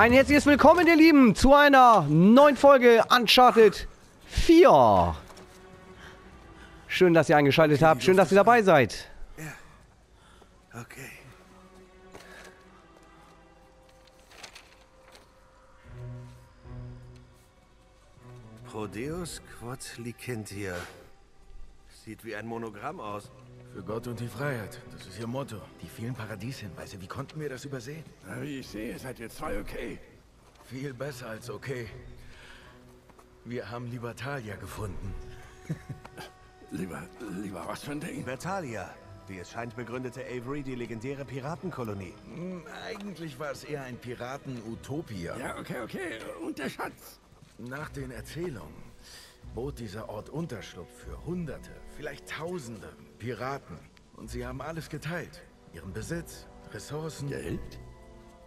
Ein herzliches Willkommen, ihr Lieben, zu einer neuen Folge Uncharted 4. Schön, dass ihr eingeschaltet habt. Schön, dass ihr dabei seid. Okay. Prodeus quod licentia. Sieht wie ein Monogramm aus. Für Gott und die Freiheit. Das ist ihr Motto. Die vielen Paradieshinweise. Wie konnten wir das übersehen? Na, wie ich sehe, seid ihr zwei okay. Viel besser als okay. Wir haben Libertalia gefunden. Lieber, lieber was für ein Ding? Bertalia. Wie es scheint, begründete Avery die legendäre Piratenkolonie. Hm, eigentlich war es eher ein Piraten-Utopia. Ja, okay, okay. Und der Schatz? Nach den Erzählungen bot dieser Ort Unterschlupf für Hunderte, vielleicht Tausende Piraten. Und sie haben alles geteilt. Ihren Besitz, Ressourcen. Geld?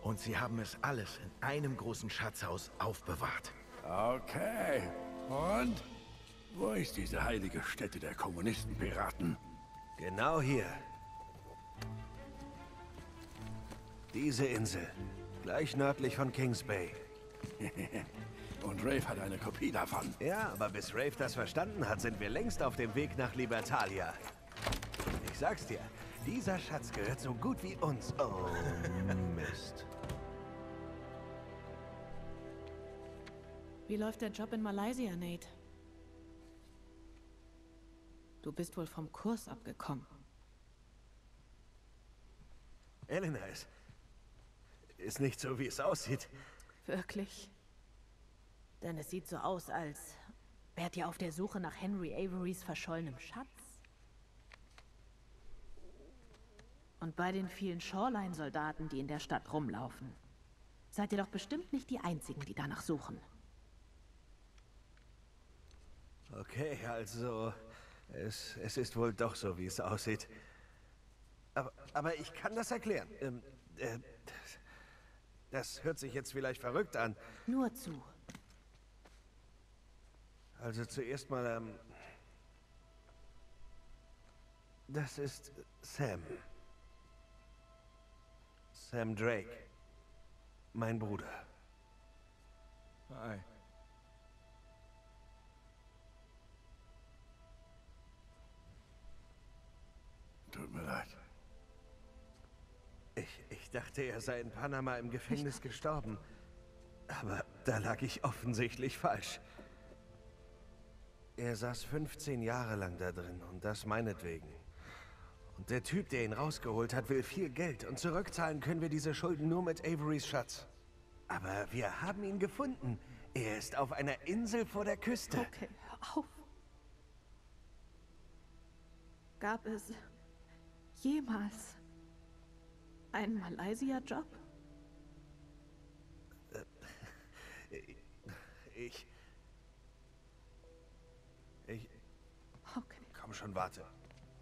Und sie haben es alles in einem großen Schatzhaus aufbewahrt. Okay. Und? Wo ist diese heilige Stätte der Kommunistenpiraten? Genau hier. Diese Insel. Gleich nördlich von Kings Bay. Und Rafe hat eine Kopie davon. Ja, aber bis Rafe das verstanden hat, sind wir längst auf dem Weg nach Libertalia. Ich sag's dir, dieser Schatz gehört so gut wie uns. Oh, Mist. Wie läuft der Job in Malaysia, Nate? Du bist wohl vom Kurs abgekommen. Elena ist... ist nicht so, wie es aussieht. Wirklich? Denn es sieht so aus, als wärt ihr auf der Suche nach Henry Averys verschollenem Schatz. Und bei den vielen Shoreline-Soldaten, die in der Stadt rumlaufen, seid ihr doch bestimmt nicht die Einzigen, die danach suchen. Okay, also... Es, es ist wohl doch so, wie es aussieht. Aber, aber ich kann das erklären. Ähm, äh, das, das hört sich jetzt vielleicht verrückt an. Nur zu. Also zuerst mal, ähm... Das ist Sam. Sam Drake. Mein Bruder. Hi. Tut mir leid. Ich, ich dachte, er sei in Panama im Gefängnis gestorben. Aber da lag ich offensichtlich falsch. Er saß 15 Jahre lang da drin und das meinetwegen. Und der Typ, der ihn rausgeholt hat, will viel Geld und zurückzahlen können wir diese Schulden nur mit Averys Schatz. Aber wir haben ihn gefunden. Er ist auf einer Insel vor der Küste. Okay, hör auf. Gab es jemals einen Malaysia-Job? Ich... Ich... schon, warte.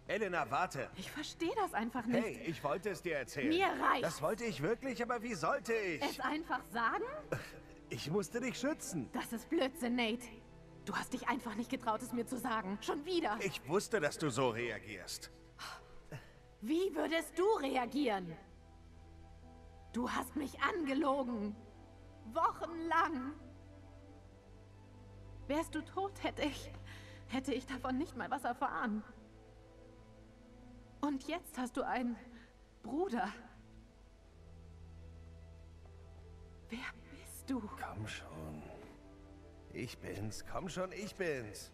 Elena, warte. Ich verstehe das einfach nicht. Hey, ich wollte es dir erzählen. Mir reicht's. Das wollte ich wirklich, aber wie sollte ich? Es einfach sagen? Ich musste dich schützen. Das ist Blödsinn, Nate. Du hast dich einfach nicht getraut, es mir zu sagen. Schon wieder. Ich wusste, dass du so reagierst. Wie würdest du reagieren? Du hast mich angelogen. Wochenlang. Wärst du tot, hätte ich... hätte ich davon nicht mal was erfahren. Und jetzt hast du einen Bruder. Wer bist du? Komm schon. Ich bin's. Komm schon, ich bin's.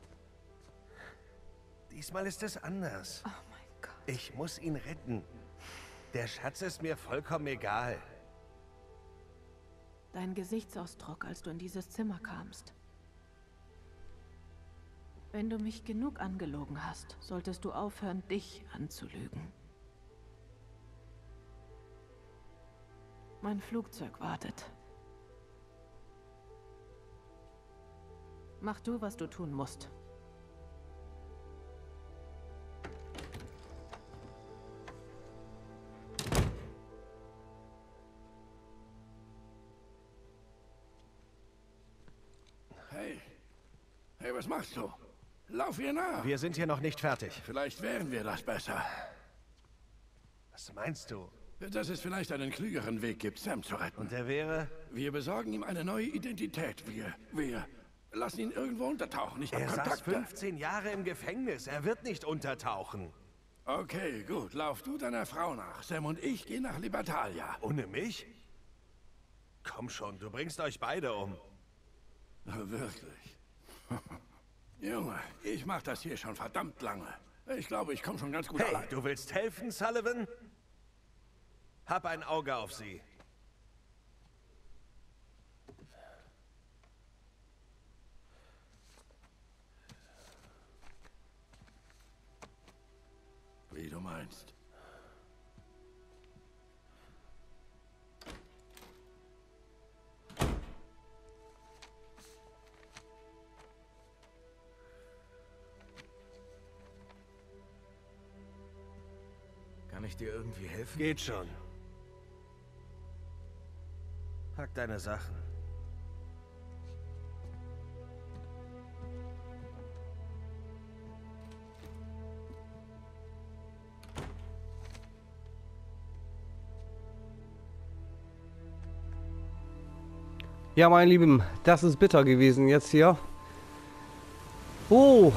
Diesmal ist es anders. Oh mein Gott. Ich muss ihn retten. Der Schatz ist mir vollkommen egal. Dein Gesichtsausdruck, als du in dieses Zimmer kamst. Wenn du mich genug angelogen hast, solltest du aufhören, dich anzulügen. Mein Flugzeug wartet. Mach du, was du tun musst. Hey. Hey, was machst du? Lauf ihr nach. Wir sind hier noch nicht fertig. Vielleicht wären wir das besser. Was meinst du? dass es vielleicht einen klügeren Weg gibt, Sam zu retten. Und der wäre? Wir besorgen ihm eine neue Identität. Wir, wir lassen ihn irgendwo untertauchen. Ich Er saß Kontakte. 15 Jahre im Gefängnis. Er wird nicht untertauchen. Okay, gut. Lauf du deiner Frau nach. Sam und ich gehen nach Libertalia. Ohne mich? Komm schon, du bringst euch beide um. Wirklich. Junge, ich mach das hier schon verdammt lange. Ich glaube, ich komme schon ganz gut Hey, allein. du willst helfen, Sullivan? Hab ein Auge auf sie. Wie du meinst. Dir irgendwie helfen? Geht schon. Pack deine Sachen. Ja, meine Lieben, das ist bitter gewesen jetzt hier. Oh.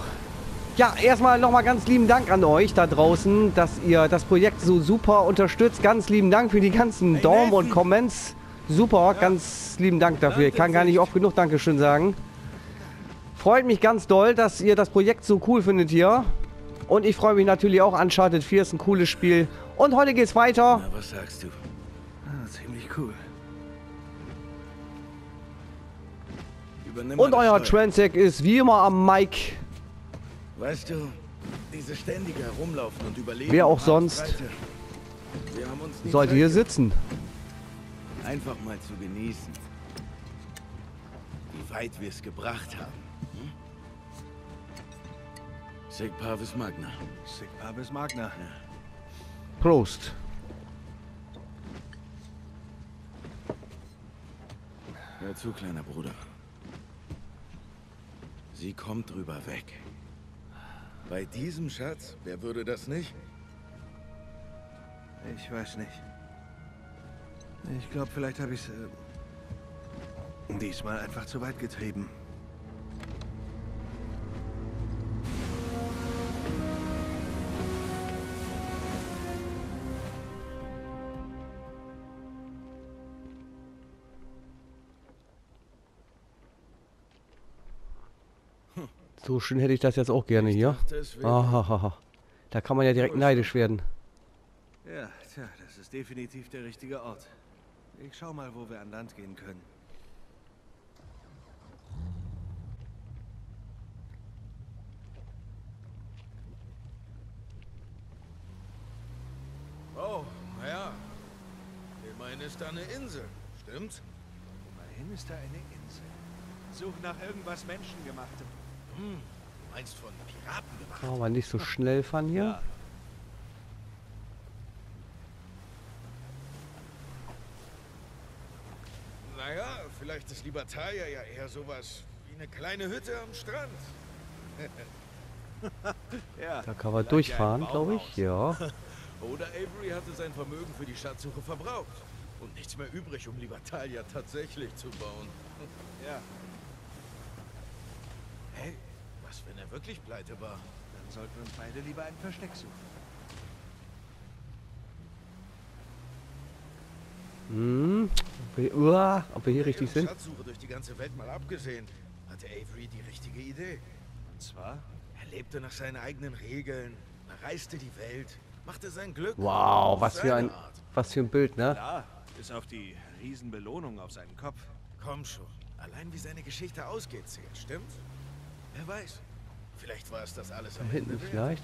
Ja, erstmal nochmal ganz lieben Dank an euch da draußen, dass ihr das Projekt so super unterstützt. Ganz lieben Dank für die ganzen Daumen und Comments. Super, ganz lieben Dank dafür. Ich kann gar nicht oft genug Dankeschön sagen. Freut mich ganz doll, dass ihr das Projekt so cool findet hier. Und ich freue mich natürlich auch. Uncharted 4 ist ein cooles Spiel. Und heute geht's weiter. Na, was sagst du? Ah, ziemlich cool. Übernimm Und euer. Transec ist wie immer am Mic. Weißt du, diese ständige Herumlaufen und Überleben. Wer auch sonst. Wir haben uns Sollte hier sitzen. Einfach mal zu genießen. Wie weit wir es gebracht haben. Hm? Sig Parvis Magna. Sigma bis Magna. Prost. Hör zu, kleiner Bruder. Sie kommt drüber weg. Bei diesem Schatz, wer würde das nicht? Ich weiß nicht. Ich glaube, vielleicht habe ich es äh, diesmal einfach zu weit getrieben. So schön hätte ich das jetzt auch gerne hier. dachte, es wäre- Ahaha. Da kann man ja direkt neidisch werden. Ja, tja, das ist definitiv der richtige Ort. Ich schau mal, wo wir an Land gehen können. Oh, naja. Immerhin ist da eine Insel, stimmt's? Immerhin ist da eine Insel. Such nach irgendwas Menschengemachtem. Hm, du meinst von Piraten gemacht? Kann man nicht so schnell fahren hier. Naja, vielleicht ist Libertalia ja eher sowas wie eine kleine Hütte am Strand. Ja. Da kann man durchfahren, ja glaube ich. Ja. Oder Avery hatte sein Vermögen für die Schatzsuche verbraucht. Und nichts mehr übrig, um Libertalia tatsächlich zu bauen. Ja, was, wenn er wirklich pleite war? dann sollten wir uns beide lieber ein Versteck suchen. Hm. Ob wir, uah, ob wir hier richtig sind? Schatzsuche durch die ganze Welt mal abgesehen, hatte Avery die richtige Idee. Und zwar? Er lebte nach seinen eigenen Regeln, bereiste die Welt, machte sein Glück. Wow, was für ein, Art. was für ein Bild, ne? Ja, bis auf die Riesenbelohnung auf seinen Kopf. Komm schon. Allein wie seine Geschichte ausgeht, zählt, stimmt's? Wer weiß. Vielleicht war es das alles Da am hinten Ende vielleicht.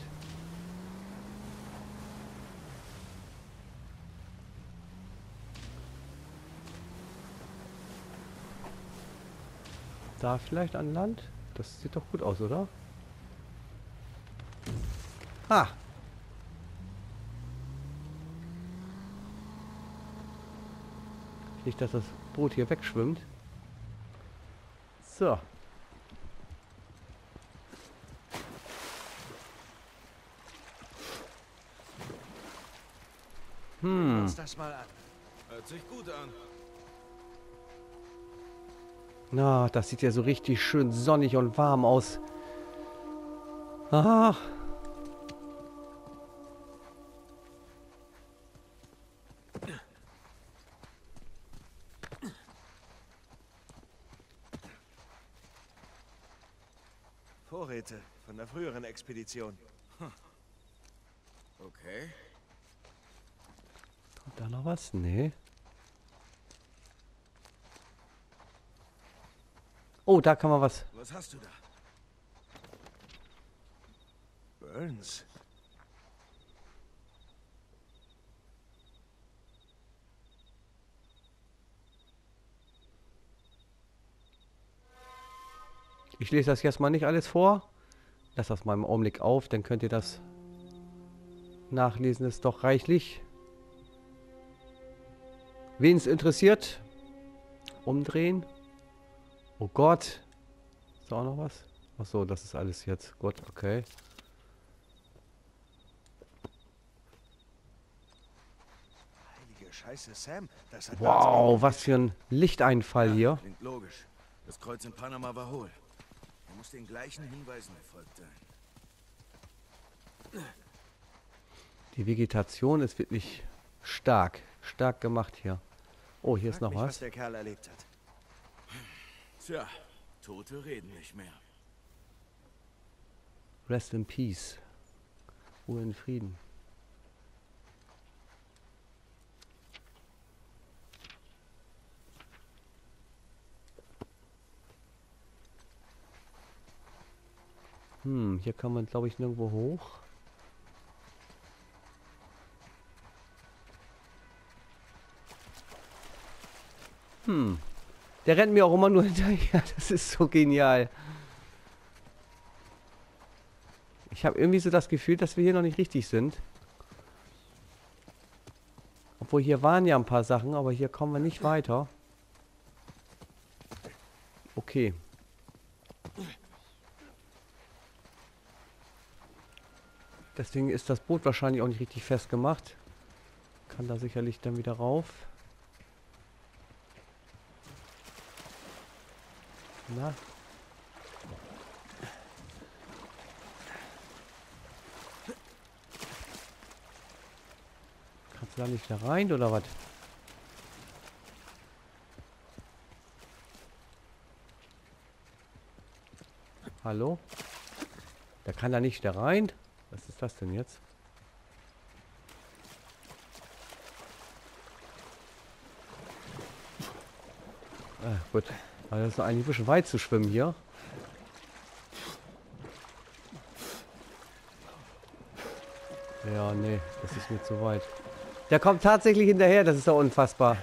Da vielleicht an Land? Das sieht doch gut aus, oder? Ah! Nicht, dass das Boot hier wegschwimmt. So. Hm. uns das mal an. Hört sich gut an. Na, das sieht ja so richtig schön sonnig und warm aus. Ach. Vorräte von der früheren Expedition. Okay. Da noch was? Nee. Oh, da kann man was. Was hast du da? Burns. Ich lese das jetzt mal nicht alles vor. Lass das mal im Augenblick auf, dann könnt ihr das nachlesen. Ist doch reichlich. Wen es interessiert, umdrehen. Oh Gott. Ist da auch noch was? Achso, das ist alles jetzt. Gut, okay. Heilige Scheiße, Sam. Das hat Wow, was für ein Lichteinfall hier. Klingt logisch. Das Kreuz in Panama war hohl. Er muss den gleichen Hinweisen erfolgt sein. Die Vegetation ist wirklich stark. Stark gemacht hier. Oh, hier ist noch mich, was was. der Kerl erlebt hat. Tja, Tote reden nicht mehr. Rest in Peace. Ruhe in Frieden. Hm, hier kann man, glaube ich, nirgendwo hoch. Hm. Der rennt mir auch immer nur hinterher. Das ist so genial. Ich habe irgendwie so das Gefühl, dass wir hier noch nicht richtig sind. Obwohl hier waren ja ein paar Sachen, aber hier kommen wir nicht weiter. Okay. Deswegen ist das Boot wahrscheinlich auch nicht richtig festgemacht. Kann da sicherlich dann wieder rauf. Na? Kannst du da nicht da rein oder was? Hallo? Der kann da nicht da rein? Was ist das denn jetzt? Ah, gut. Aber das ist eigentlich ein bisschen weit zu schwimmen hier. Ja, nee, das ist mir zu weit. Der kommt tatsächlich hinterher, das ist ja unfassbar.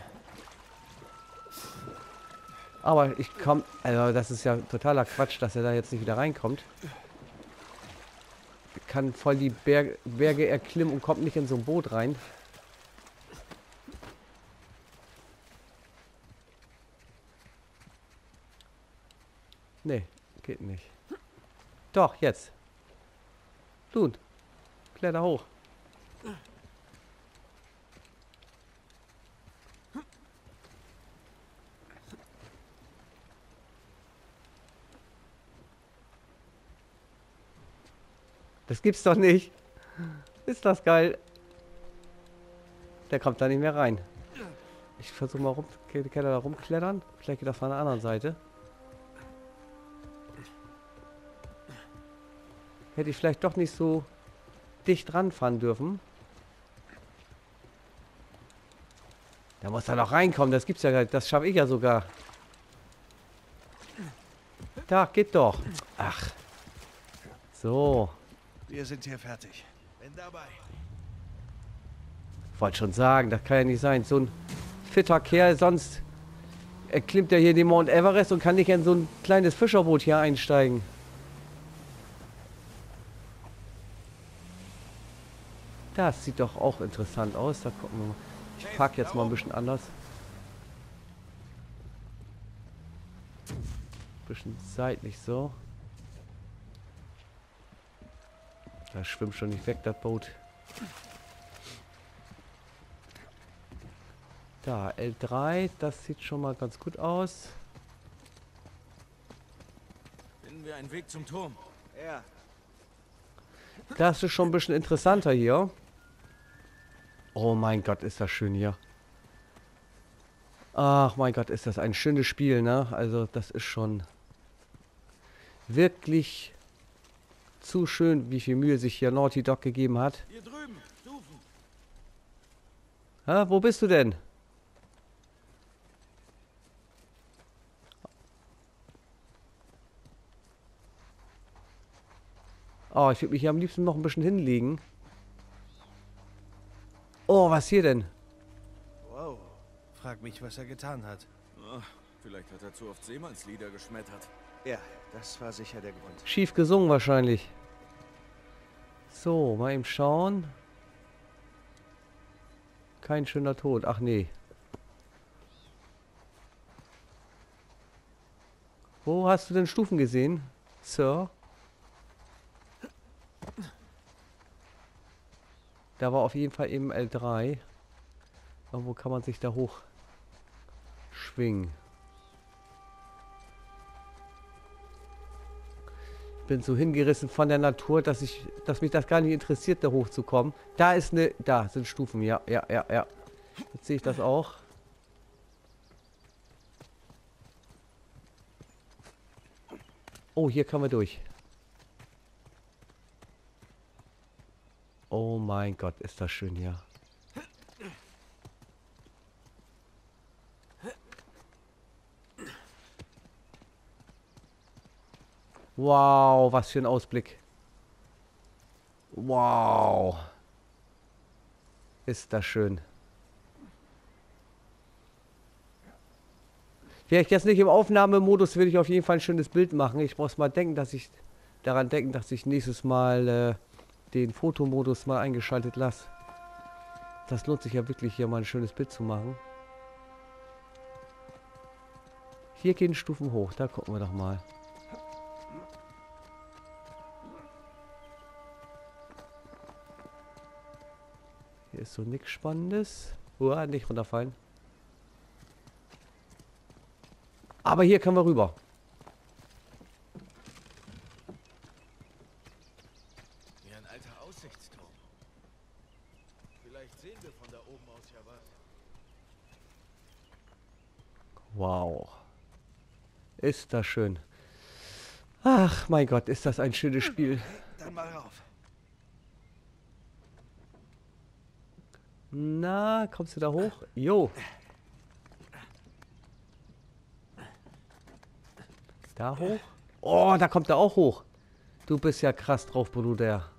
Aber ich komm, also das ist ja totaler Quatsch, dass er da jetzt nicht wieder reinkommt. Kann voll die Berge, Berge erklimmen und kommt nicht in so ein Boot rein. Nee, geht nicht. Doch, jetzt. Nun, kletter hoch. Das gibt's doch nicht. Ist das geil. Der kommt da nicht mehr rein. Ich versuche mal rum, kann er da rumklettern. Vielleicht geht er von der anderen Seite. Hätte ich vielleicht doch nicht so dicht ranfahren dürfen. Da muss er noch reinkommen, das gibt's ja gar nicht. Das schaffe ich ja sogar. Da, geht doch. Ach. So. Wir sind hier fertig. Bin dabei. Wollte schon sagen, das kann ja nicht sein. So ein fitter Kerl, sonst erklimmt er hier den Mount Everest und kann nicht in so ein kleines Fischerboot hier einsteigen. Das sieht doch auch interessant aus. Da gucken wir mal. Ich park jetzt mal ein bisschen anders. Bisschen seitlich so. Das schwimmt schon nicht weg, das Boot. Da, L3, das sieht schon mal ganz gut aus. Finden wir einen Weg zum Turm. Ja. Das ist schon ein bisschen interessanter hier. Oh mein Gott, ist das schön hier. Ach mein Gott, ist das ein schönes Spiel, ne? Also das ist schon wirklich zu schön, wie viel Mühe sich hier Naughty Dog gegeben hat. Hier drüben, Stufen. Ha, wo bist du denn? Oh, ich würde mich hier am liebsten noch ein bisschen hinlegen. Oh, was hier denn? Wow. Frag mich, was er getan hat. Ah, vielleicht hat er zu oft Seemannslieder geschmettert. Ja, das war sicher der Grund. Schief gesungen wahrscheinlich. So, mal eben schauen. Kein schöner Tod. Ach nee. Wo hast du denn Stufen gesehen, Sir? Da war auf jeden Fall eben L3. Irgendwo kann man sich da hoch schwingen. bin so hingerissen von der Natur, dass ich, dass mich das gar nicht interessiert, da hochzukommen. Da ist eine, da sind Stufen, ja, ja, ja, ja. Jetzt sehe ich das auch. Oh, hier kann man durch. Oh mein Gott, ist das schön hier. Wow, was für ein Ausblick. Wow. Ist das schön. Wäre ich jetzt nicht im Aufnahmemodus, würde ich auf jeden Fall ein schönes Bild machen. Ich muss mal denken, dass ich daran denken, dass ich nächstes Mal äh, den Fotomodus mal eingeschaltet lasse. Das lohnt sich ja wirklich, hier mal ein schönes Bild zu machen. Hier gehen Stufen hoch, da gucken wir doch mal. Hier ist so nichts Spannendes. Uah, nicht runterfallen. Aber hier können wir rüber. Wie ein alter Aussichtsturm. Vielleicht sehen wir von da oben aus ja was. Wow. Ist das schön. Ach, mein Gott, ist das ein schönes Spiel. Dann mal rauf. Na, kommst du da hoch? Jo. Da hoch? Oh, da kommt er auch hoch. Du bist ja krass drauf, Bruder.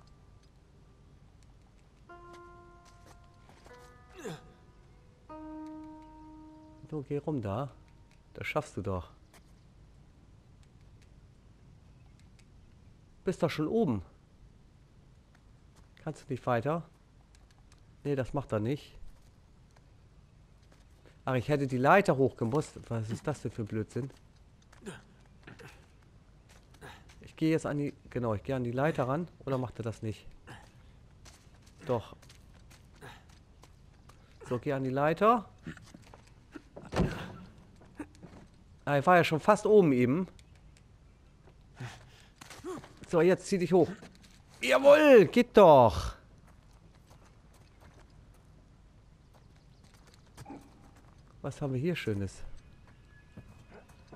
So, geh rum da. Das schaffst du doch. Bist doch schon oben. Kannst du nicht weiter? Nee, das macht er nicht. Ach, ich hätte die Leiter hochgemusst. Was ist das denn für Blödsinn? Ich gehe jetzt an die... Genau, ich gehe an die Leiter ran. Oder macht er das nicht? Doch. So, geh an die Leiter. Ah, ich war ja schon fast oben eben. So, jetzt zieh dich hoch. Jawohl, geht doch. Was haben wir hier Schönes?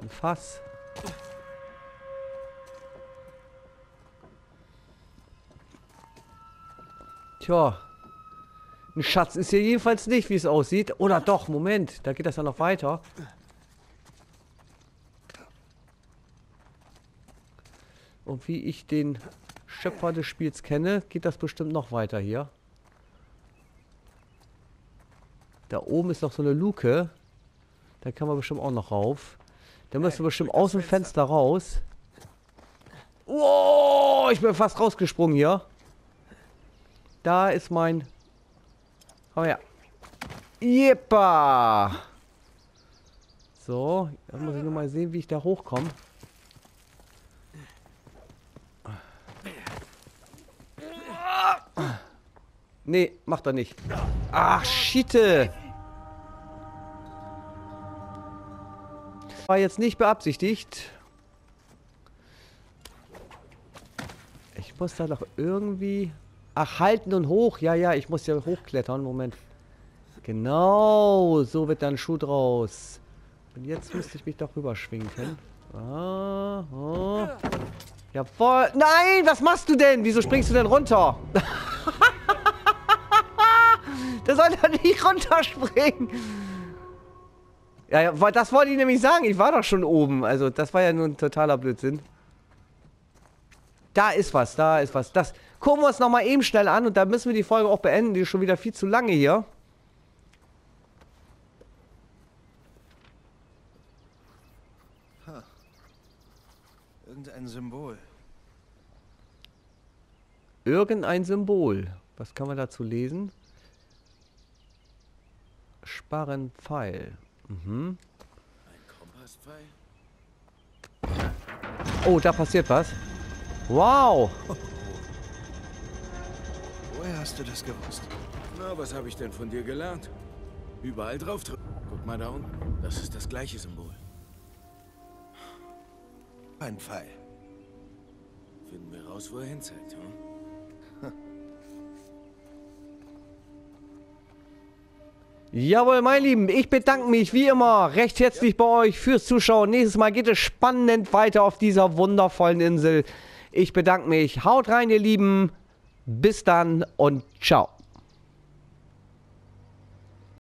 Ein Fass. Tja. Ein Schatz ist hier jedenfalls nicht, wie es aussieht. Oder doch, Moment. Da geht das ja noch weiter. Und wie ich den Schöpfer des Spiels kenne, geht das bestimmt noch weiter hier. Da oben ist noch so eine Luke. Da kann man bestimmt auch noch rauf. Da müssen wir bestimmt aus dem Fenster raus. Wow, ich bin fast rausgesprungen hier. Da ist mein... Oh ja. Jeppa! So, jetzt muss ich nur mal sehen, wie ich da hochkomme. Nee, macht er nicht. Ach, Schiete! War jetzt nicht beabsichtigt. Ich muss da doch irgendwie... Ach, halten und hoch. Ja, ja, ich muss ja hochklettern. Moment. Genau, so wird dann Schuh draus. Und jetzt müsste ich mich doch rüberschwingen können. Ah, oh. Jawohl. Nein, was machst du denn? Wieso springst du denn runter? Der soll doch nicht runterspringen. Ja, ja, das wollte ich nämlich sagen. Ich war doch schon oben. Also, das war ja nur ein totaler Blödsinn. Da ist was, da ist was. Das gucken wir uns nochmal eben schnell an und dann müssen wir die Folge auch beenden. Die ist schon wieder viel zu lange hier. Irgendein Symbol. Irgendein Symbol. Was kann man dazu lesen? Sparren Pfeil. Mhm. Ein Kompasspfeil? Oh, da passiert was. Wow. Woher hast du das gewusst? Na, was habe ich denn von dir gelernt? Überall drauf drücken. Guck mal da unten. Das ist das gleiche Symbol. Ein Pfeil. Finden wir raus, wo er hinzeigt, hm? Jawohl, mein Lieben, ich bedanke mich wie immer recht herzlich bei euch fürs Zuschauen. Nächstes Mal geht es spannend weiter auf dieser wundervollen Insel. Ich bedanke mich. Haut rein, ihr Lieben. Bis dann und ciao.